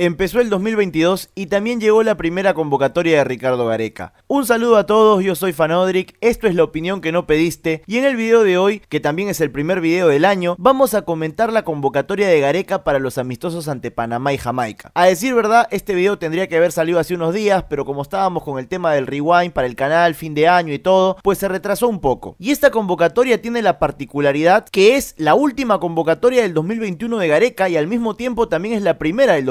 Empezó el 2022 y también llegó la primera convocatoria de Ricardo Gareca. Un saludo a todos, yo soy Fanodric, esto es la opinión que no pediste y en el video de hoy, que también es el primer video del año, vamos a comentar la convocatoria de Gareca para los amistosos ante Panamá y Jamaica. A decir verdad, este video tendría que haber salido hace unos días, pero como estábamos con el tema del rewind para el canal, fin de año y todo, pues se retrasó un poco. Y esta convocatoria tiene la particularidad que es la última convocatoria del 2021 de Gareca y al mismo tiempo también es la primera del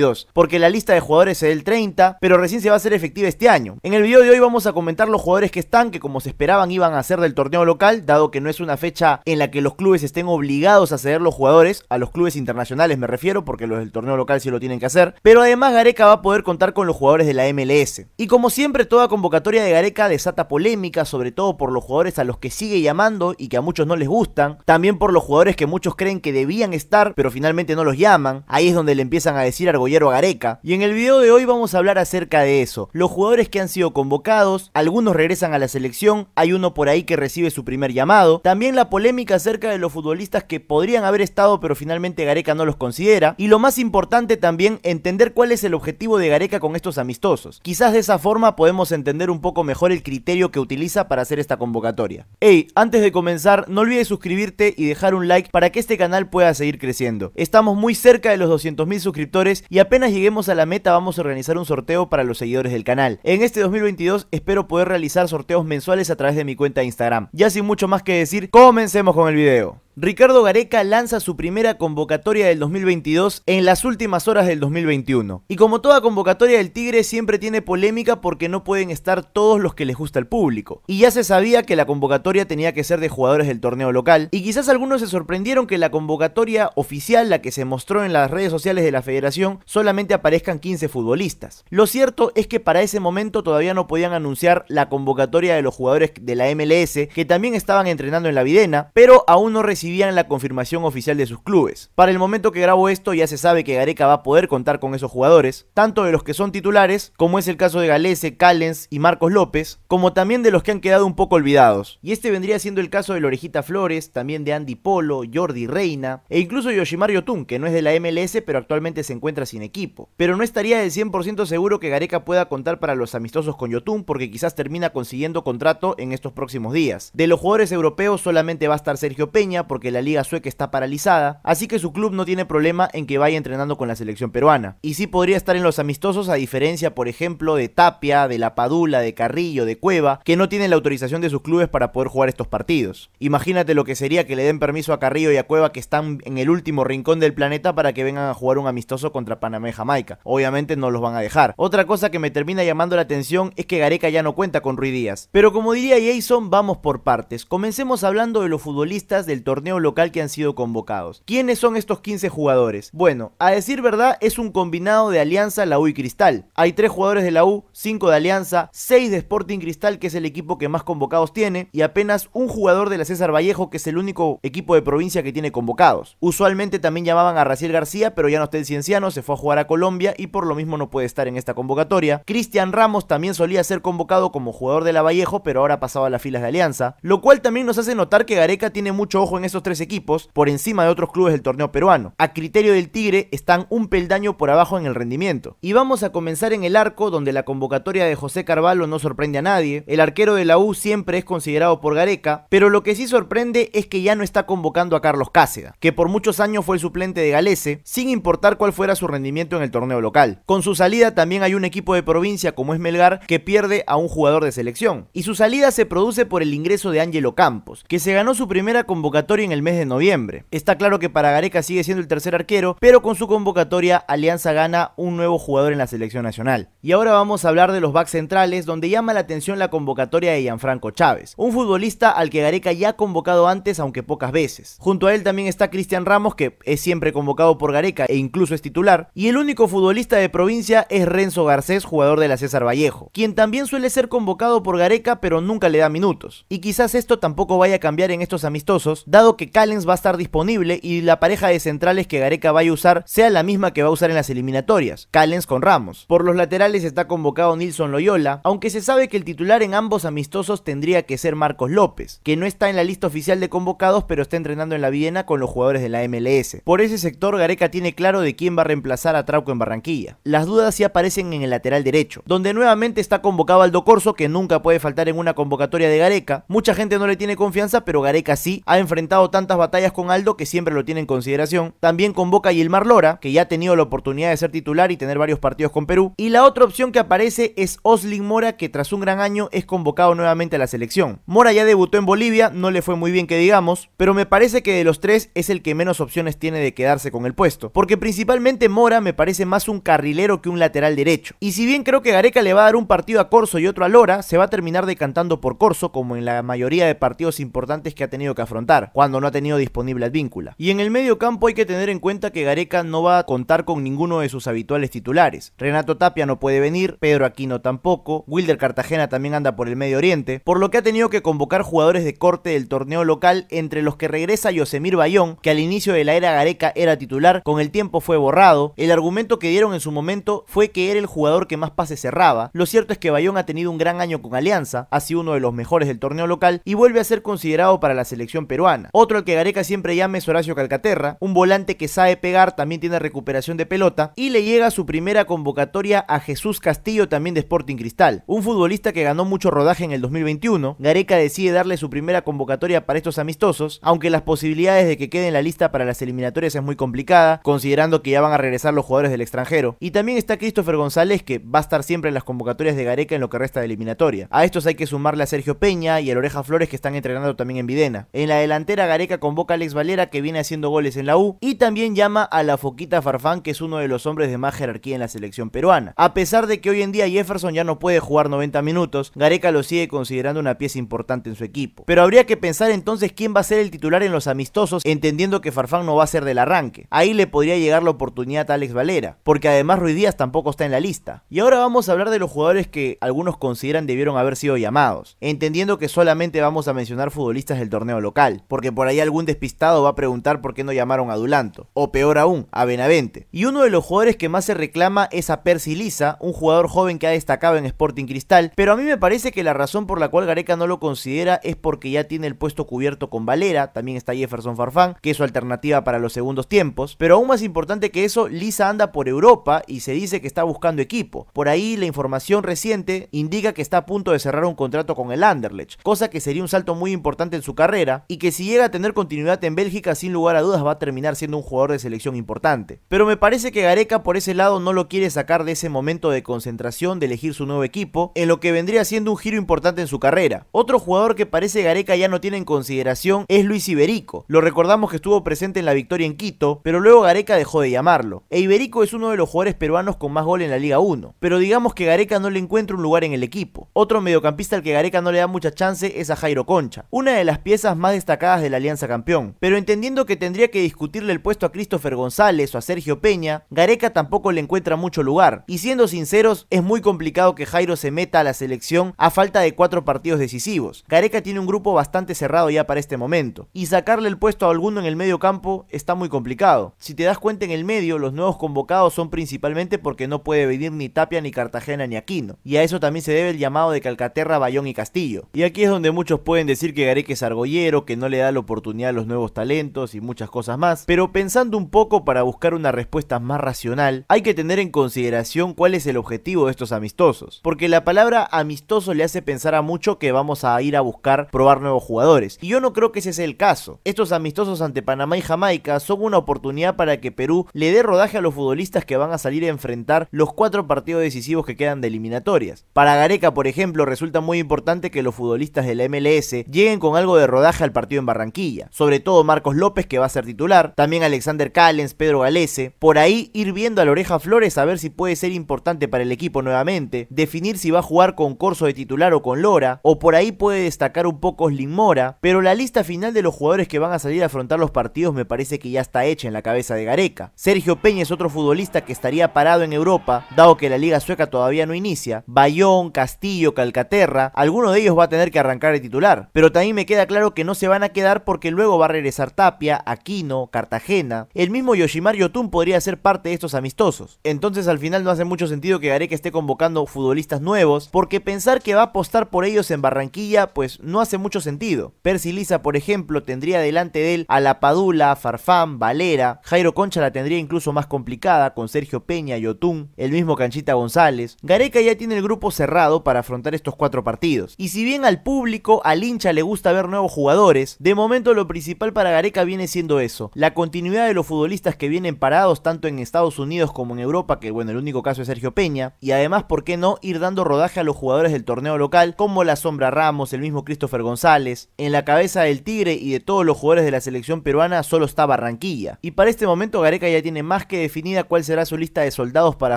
2022 porque la lista de jugadores es del 30, pero recién se va a hacer efectiva este año. En el video de hoy vamos a comentar los jugadores que están, que como se esperaban iban a ser del torneo local, dado que no es una fecha en la que los clubes estén obligados a ceder los jugadores, a los clubes internacionales me refiero, porque los del torneo local sí lo tienen que hacer, pero además Gareca va a poder contar con los jugadores de la MLS. Y como siempre, toda convocatoria de Gareca desata polémica, sobre todo por los jugadores a los que sigue llamando y que a muchos no les gustan, también por los jugadores que muchos creen que debían estar, pero finalmente no los llaman, ahí es donde le empiezan a decir algo Gareca. Y en el video de hoy vamos a hablar acerca de eso. Los jugadores que han sido convocados, algunos regresan a la selección, hay uno por ahí que recibe su primer llamado. También la polémica acerca de los futbolistas que podrían haber estado pero finalmente Gareca no los considera. Y lo más importante también, entender cuál es el objetivo de Gareca con estos amistosos. Quizás de esa forma podemos entender un poco mejor el criterio que utiliza para hacer esta convocatoria. Hey, antes de comenzar, no olvides suscribirte y dejar un like para que este canal pueda seguir creciendo. Estamos muy cerca de los 200.000 suscriptores y apenas lleguemos a la meta vamos a organizar un sorteo para los seguidores del canal. En este 2022 espero poder realizar sorteos mensuales a través de mi cuenta de Instagram. Ya sin mucho más que decir, comencemos con el video. Ricardo Gareca lanza su primera convocatoria del 2022 en las últimas horas del 2021. Y como toda convocatoria del Tigre siempre tiene polémica porque no pueden estar todos los que les gusta al público. Y ya se sabía que la convocatoria tenía que ser de jugadores del torneo local. Y quizás algunos se sorprendieron que la convocatoria oficial, la que se mostró en las redes sociales de la federación, solamente aparezcan 15 futbolistas. Lo cierto es que para ese momento todavía no podían anunciar la convocatoria de los jugadores de la MLS que también estaban entrenando en la Videna, pero aún no recibieron recibían la confirmación oficial de sus clubes. Para el momento que grabo esto ya se sabe que Gareca va a poder contar con esos jugadores, tanto de los que son titulares, como es el caso de Galese, Callens y Marcos López, como también de los que han quedado un poco olvidados. Y este vendría siendo el caso de Lorejita Flores, también de Andy Polo, Jordi Reina, e incluso Yoshimar Yotun, que no es de la MLS pero actualmente se encuentra sin equipo. Pero no estaría del 100% seguro que Gareca pueda contar para los amistosos con Yotun porque quizás termina consiguiendo contrato en estos próximos días. De los jugadores europeos solamente va a estar Sergio Peña porque la liga sueca está paralizada, así que su club no tiene problema en que vaya entrenando con la selección peruana. Y sí podría estar en los amistosos a diferencia, por ejemplo, de Tapia, de La Padula, de Carrillo, de Cueva, que no tienen la autorización de sus clubes para poder jugar estos partidos. Imagínate lo que sería que le den permiso a Carrillo y a Cueva que están en el último rincón del planeta para que vengan a jugar un amistoso contra Panamá y Jamaica. Obviamente no los van a dejar. Otra cosa que me termina llamando la atención es que Gareca ya no cuenta con Rui Díaz. Pero como diría Jason, vamos por partes. Comencemos hablando de los futbolistas del torneo local que han sido convocados. ¿Quiénes son estos 15 jugadores? Bueno, a decir verdad es un combinado de Alianza, la U y Cristal. Hay 3 jugadores de la U, 5 de Alianza, 6 de Sporting Cristal que es el equipo que más convocados tiene y apenas un jugador de la César Vallejo que es el único equipo de provincia que tiene convocados. Usualmente también llamaban a Raciel García pero ya no está el cienciano, se fue a jugar a Colombia y por lo mismo no puede estar en esta convocatoria. Cristian Ramos también solía ser convocado como jugador de la Vallejo pero ahora ha pasado a las filas de Alianza, lo cual también nos hace notar que Gareca tiene mucho ojo en esos tres equipos por encima de otros clubes del torneo peruano. A criterio del Tigre están un peldaño por abajo en el rendimiento. Y vamos a comenzar en el arco donde la convocatoria de José Carvalho no sorprende a nadie. El arquero de la U siempre es considerado por Gareca, pero lo que sí sorprende es que ya no está convocando a Carlos Cáceda, que por muchos años fue el suplente de Galese, sin importar cuál fuera su rendimiento en el torneo local. Con su salida también hay un equipo de provincia como es Melgar que pierde a un jugador de selección. Y su salida se produce por el ingreso de Ángelo Campos, que se ganó su primera convocatoria en el mes de noviembre. Está claro que para Gareca sigue siendo el tercer arquero, pero con su convocatoria Alianza gana un nuevo jugador en la selección nacional. Y ahora vamos a hablar de los backs centrales, donde llama la atención la convocatoria de Gianfranco Chávez, un futbolista al que Gareca ya ha convocado antes, aunque pocas veces. Junto a él también está Cristian Ramos, que es siempre convocado por Gareca e incluso es titular, y el único futbolista de provincia es Renzo Garcés, jugador de la César Vallejo, quien también suele ser convocado por Gareca, pero nunca le da minutos. Y quizás esto tampoco vaya a cambiar en estos amistosos, dado que Callens va a estar disponible y la pareja de centrales que Gareca vaya a usar sea la misma que va a usar en las eliminatorias, Callens con Ramos. Por los laterales está convocado Nilson Loyola, aunque se sabe que el titular en ambos amistosos tendría que ser Marcos López, que no está en la lista oficial de convocados pero está entrenando en la Viena con los jugadores de la MLS. Por ese sector Gareca tiene claro de quién va a reemplazar a Trauco en Barranquilla. Las dudas sí aparecen en el lateral derecho, donde nuevamente está convocado Aldo Corso, que nunca puede faltar en una convocatoria de Gareca. Mucha gente no le tiene confianza, pero Gareca sí ha enfrentado tantas batallas con Aldo que siempre lo tiene en consideración. También convoca a Yilmar Lora, que ya ha tenido la oportunidad de ser titular y tener varios partidos con Perú. Y la otra opción que aparece es Oslin Mora, que tras un gran año es convocado nuevamente a la selección. Mora ya debutó en Bolivia, no le fue muy bien que digamos, pero me parece que de los tres es el que menos opciones tiene de quedarse con el puesto, porque principalmente Mora me parece más un carrilero que un lateral derecho. Y si bien creo que Gareca le va a dar un partido a Corso y otro a Lora, se va a terminar decantando por Corso como en la mayoría de partidos importantes que ha tenido que afrontar, cuando no ha tenido disponible Advíncula. Y en el medio campo hay que tener en cuenta que Gareca no va a contar con ninguno de sus habituales titulares. Renato Tapia no puede venir, Pedro Aquino tampoco, Wilder Cartagena también anda por el Medio Oriente, por lo que ha tenido que convocar jugadores de corte del torneo local, entre los que regresa Yosemir Bayón, que al inicio de la era Gareca era titular, con el tiempo fue borrado. El argumento que dieron en su momento fue que era el jugador que más pases cerraba. Lo cierto es que Bayón ha tenido un gran año con Alianza, ha sido uno de los mejores del torneo local y vuelve a ser considerado para la selección peruana. Otro al que Gareca siempre llama es Horacio Calcaterra, un volante que sabe pegar, también tiene recuperación de pelota y le llega su primera convocatoria a Jesús Castillo también de Sporting Cristal, un futbolista que ganó mucho rodaje en el 2021. Gareca decide darle su primera convocatoria para estos amistosos, aunque las posibilidades de que quede en la lista para las eliminatorias es muy complicada, considerando que ya van a regresar los jugadores del extranjero. Y también está Christopher González, que va a estar siempre en las convocatorias de Gareca en lo que resta de eliminatoria. A estos hay que sumarle a Sergio Peña y a Oreja Flores que están entrenando también en Videna. En la delantera Gareca convoca a Alex Valera que viene haciendo goles en la U y también llama a la Foquita Farfán que es uno de los hombres de más jerarquía en la selección peruana. A pesar de que hoy en día Jefferson ya no puede jugar 90 minutos, Gareca lo sigue considerando una pieza importante en su equipo. Pero habría que pensar entonces quién va a ser el titular en los amistosos entendiendo que Farfán no va a ser del arranque. Ahí le podría llegar la oportunidad a Alex Valera, porque además Ruiz Díaz tampoco está en la lista. Y ahora vamos a hablar de los jugadores que algunos consideran debieron haber sido llamados, entendiendo que solamente vamos a mencionar futbolistas del torneo local, porque por ahí algún despistado va a preguntar por qué no llamaron a Dulanto, o peor aún, a Benavente. Y uno de los jugadores que más se reclama es a Percy Lisa, un jugador joven que ha destacado en Sporting Cristal, pero a mí me parece que la razón por la cual Gareca no lo considera es porque ya tiene el puesto cubierto con Valera, también está Jefferson Farfán, que es su alternativa para los segundos tiempos, pero aún más importante que eso, Lisa anda por Europa y se dice que está buscando equipo. Por ahí la información reciente indica que está a punto de cerrar un contrato con el Anderlecht, cosa que sería un salto muy importante en su carrera y que si llega a tener continuidad en Bélgica sin lugar a dudas va a terminar siendo un jugador de selección importante. Pero me parece que Gareca por ese lado no lo quiere sacar de ese momento de concentración de elegir su nuevo equipo, en lo que vendría siendo un giro importante en su carrera. Otro jugador que parece Gareca ya no tiene en consideración es Luis Iberico. Lo recordamos que estuvo presente en la victoria en Quito, pero luego Gareca dejó de llamarlo. E Iberico es uno de los jugadores peruanos con más gol en la Liga 1, pero digamos que Gareca no le encuentra un lugar en el equipo. Otro mediocampista al que Gareca no le da mucha chance es a Jairo Concha, una de las piezas más destacadas de la Alianza Campeón. Pero entendiendo que tendría que discutirle el puesto a Christopher González o a Sergio Peña, Gareca tampoco le encuentra mucho lugar. Y siendo sinceros, es muy complicado que Jairo se meta a la selección a falta de cuatro partidos decisivos. Gareca tiene un grupo bastante cerrado ya para este momento, y sacarle el puesto a alguno en el medio campo está muy complicado. Si te das cuenta en el medio, los nuevos convocados son principalmente porque no puede venir ni Tapia, ni Cartagena, ni Aquino. Y a eso también se debe el llamado de Calcaterra, Bayón y Castillo. Y aquí es donde muchos pueden decir que Gareca es argollero, que no le da la oportunidad a los nuevos talentos y muchas cosas más. Pero pensando un poco para buscar una respuesta más racional, hay que tener en consideración cuál es el objetivo de estos amistosos. Porque la palabra amistoso le hace pensar a mucho que vamos a ir a buscar probar nuevos jugadores. Y yo no creo que ese sea el caso. Estos amistosos ante Panamá y Jamaica son una oportunidad para que Perú le dé rodaje a los futbolistas que van a salir a enfrentar los cuatro partidos decisivos que quedan de eliminatorias. Para Gareca, por ejemplo, resulta muy importante que los futbolistas de la MLS lleguen con algo de rodaje al partido en Barranquilla. Sobre todo Marcos López, que va a ser titular, también Alexander Callens, Pedro Galese. Por ahí ir viendo a la oreja Flores a ver si puede ser importante para el equipo nuevamente, definir si va a jugar con Corso de titular o con Lora, o por ahí puede destacar un poco Slim Mora, pero la lista final de los jugadores que van a salir a afrontar los partidos me parece que ya está hecha en la cabeza de Gareca. Sergio Peña es otro futbolista que estaría parado en Europa, dado que la liga sueca todavía no inicia. Bayón, Castillo, Calcaterra, alguno de ellos va a tener que arrancar de titular, pero también me queda claro que no se van a quedar porque luego va a regresar Tapia, Aquino, Cartagena. El mismo Yoshimar Yotun podría ser parte de estos amistosos. Entonces al final no hace mucho sentido que Gareca esté convocando futbolistas nuevos, porque pensar que va a apostar por ellos en Barranquilla pues no hace mucho sentido. Percy Lisa, por ejemplo, tendría delante de él a La Padula, Farfán, Valera, Jairo Concha la tendría incluso más complicada con Sergio Peña, Yotun, el mismo Canchita González. Gareca ya tiene el grupo cerrado para afrontar estos cuatro partidos. Y si bien al público, al hincha le gusta ver nuevos jugadores, de momento lo principal para Gareca viene siendo eso, la continuidad de los futbolistas que vienen parados tanto en Estados Unidos como en Europa, que bueno, el único caso es Sergio Peña, y además, ¿por qué no ir dando rodaje a los jugadores del torneo local, como la Sombra Ramos, el mismo Christopher González? En la cabeza del Tigre y de todos los jugadores de la selección peruana solo está Barranquilla. Y para este momento Gareca ya tiene más que definida cuál será su lista de soldados para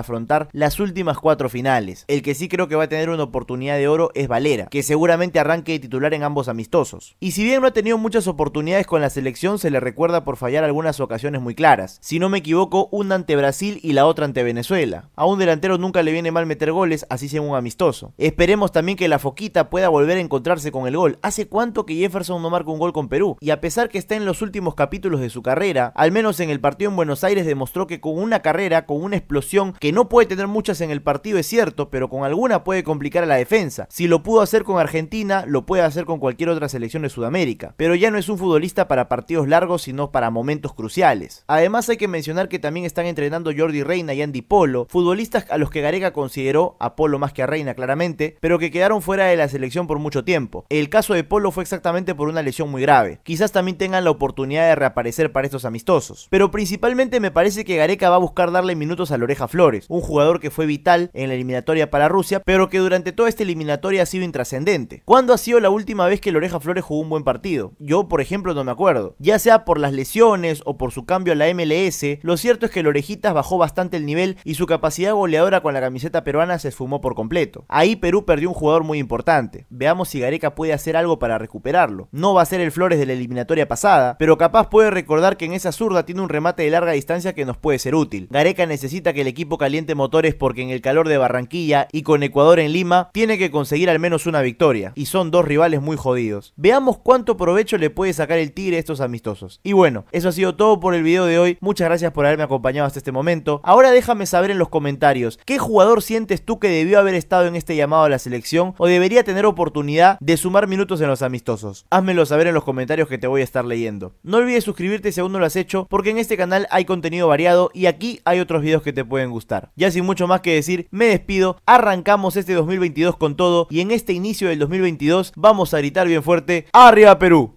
afrontar las últimas cuatro finales. El que sí creo que va a tener una oportunidad de oro es Valera, que seguramente arranque de titular en ambos amistosos. Y si bien no ha tenido muchas oportunidades con la selección, se le recuerda por fallar algunas ocasiones muy claras. Si no me equivoco, una ante Brasil y la otra ante Venezuela. A un delantero nunca le viene mal meter goles, así sea un amistoso. Esperemos también que la Foquita pueda volver a encontrarse con el gol. ¿Hace cuánto que Jefferson no marca un gol con Perú? Y a pesar que está en los últimos capítulos de su carrera, al menos en el partido en Buenos Aires demostró que con una carrera, con una explosión, que no puede tener muchas en el partido es cierto, pero con alguna puede complicar a la defensa. Si lo pudo hacer con Argentina, lo puede hacer con cualquier otra selección de Sudamérica. Pero ya no es un futbolista para partidos largos, sino para momentos cruciales. Además hay que mencionar que también están entrenando Jordi Reina y Andy Polo, futbolistas a los que Gareca consideró, a Polo más que a Reina claramente, pero que quedaron fuera de la selección por mucho tiempo. El caso de Polo fue exactamente por una lesión muy grave. Quizás también tengan la oportunidad de reaparecer para estos amistosos. Pero principalmente me parece que Gareca va a buscar darle minutos a Loreja Flores, un jugador que fue vital en la eliminatoria para Rusia, pero que durante toda esta eliminatoria ha sido intrascendente. ¿Cuándo ha sido la última vez que Loreja Flores jugó un buen partido? Yo, por ejemplo, no me acuerdo. Ya sea por las lesiones o por su cambio a la MLS, lo cierto es que Lorejitas bajó bastante el nivel y su capacidad goleadora con la camiseta peruana se esfumó por completo. Ahí Perú perdió un jugador muy importante. Veamos si Gareca puede hacer algo para recuperarlo. No va a ser el Flores de la eliminatoria pasada, pero capaz puede recordar que en esa zurda tiene un remate de larga distancia que nos puede ser útil. Gareca necesita que el equipo caliente motores porque en el calor de Barranquilla y con Ecuador en Lima tiene que conseguir al menos una victoria, y son dos rivales muy jodidos. Veamos cuánto provecho puede sacar el Tigre estos amistosos. Y bueno, eso ha sido todo por el video de hoy. Muchas gracias por haberme acompañado hasta este momento. Ahora déjame saber en los comentarios qué jugador sientes tú que debió haber estado en este llamado a la selección o debería tener oportunidad de sumar minutos en los amistosos. Házmelo saber en los comentarios que te voy a estar leyendo. No olvides suscribirte si aún no lo has hecho porque en este canal hay contenido variado y aquí hay otros videos que te pueden gustar. Ya sin mucho más que decir, me despido, arrancamos este 2022 con todo y en este inicio del 2022 vamos a gritar bien fuerte, ¡Arriba Perú!